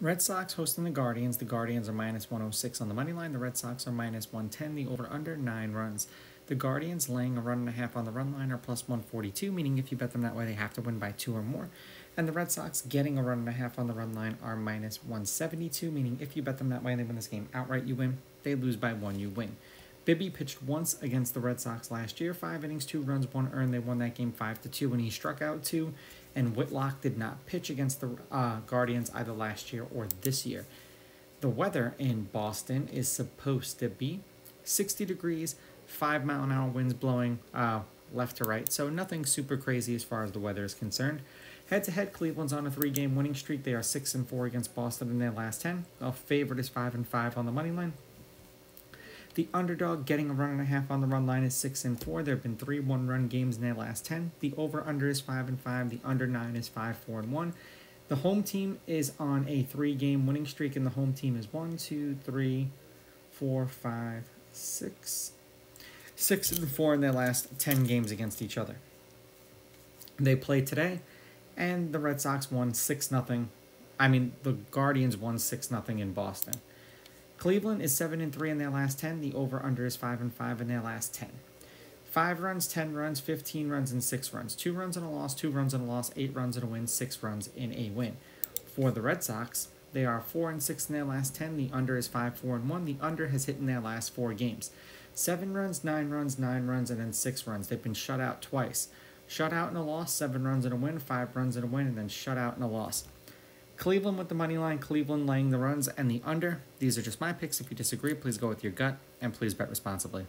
Red Sox hosting the Guardians. The Guardians are minus 106 on the money line. The Red Sox are minus 110. The over under nine runs. The Guardians laying a run and a half on the run line are plus 142, meaning if you bet them that way, they have to win by two or more. And the Red Sox getting a run and a half on the run line are minus 172, meaning if you bet them that way and they win this game outright, you win. They lose by one, you win. Bibee pitched once against the Red Sox last year, five innings, two runs, one earned. They won that game five to two when he struck out two. And Whitlock did not pitch against the uh, Guardians either last year or this year. The weather in Boston is supposed to be 60 degrees, five mile an hour winds blowing uh, left to right. So nothing super crazy as far as the weather is concerned. Head to head, Cleveland's on a three game winning streak. They are six and four against Boston in their last ten. A favorite is five and five on the money line. The underdog getting a run and a half on the run line is six and four. There have been three one run games in their last ten. The over under is five and five. The under nine is five four and one. The home team is on a three game winning streak, and the home team is one, two, three, four, five, six, six and four in their last ten games against each other. They played today, and the Red Sox won six nothing. I mean, the Guardians won six nothing in Boston. Cleveland is 7 and 3 in their last 10. The over under is 5 and 5 in their last 10. 5 runs, 10 runs, 15 runs, and 6 runs. 2 runs and a loss, 2 runs and a loss, 8 runs and a win, 6 runs in a win. For the Red Sox, they are 4 and 6 in their last 10. The under is 5 4 and 1. The under has hit in their last 4 games. 7 runs, 9 runs, 9 runs, and then 6 runs. They've been shut out twice. Shut out in a loss, 7 runs and a win, 5 runs and a win, and then shut out in a loss. Cleveland with the money line, Cleveland laying the runs and the under. These are just my picks. If you disagree, please go with your gut and please bet responsibly.